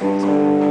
うん。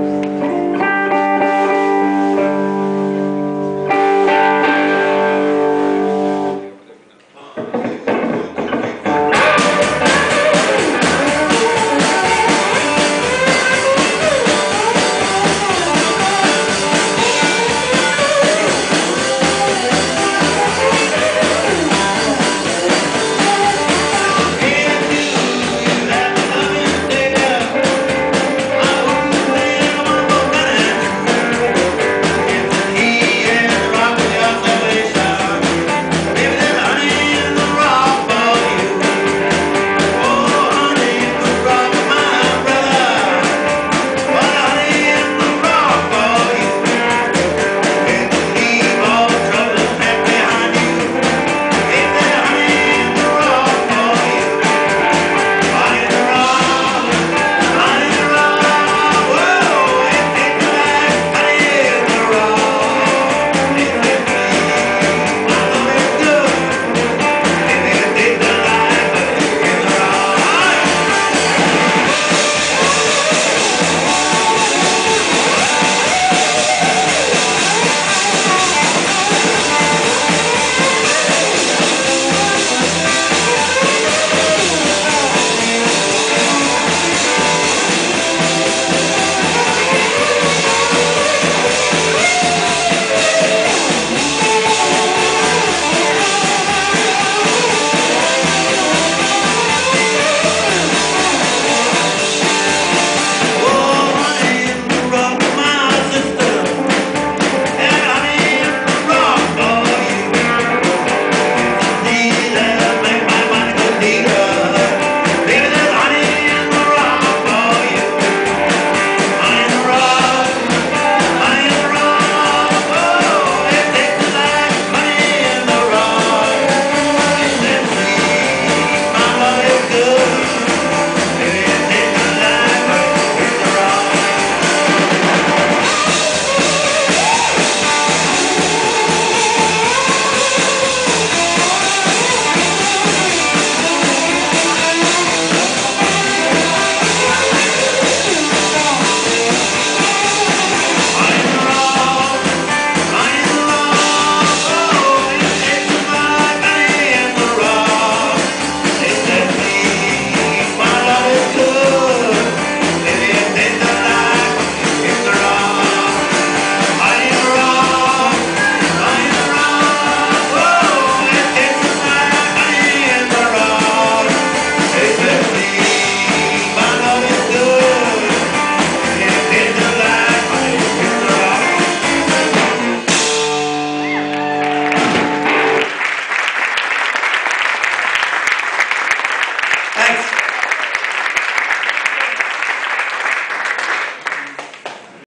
Thanks.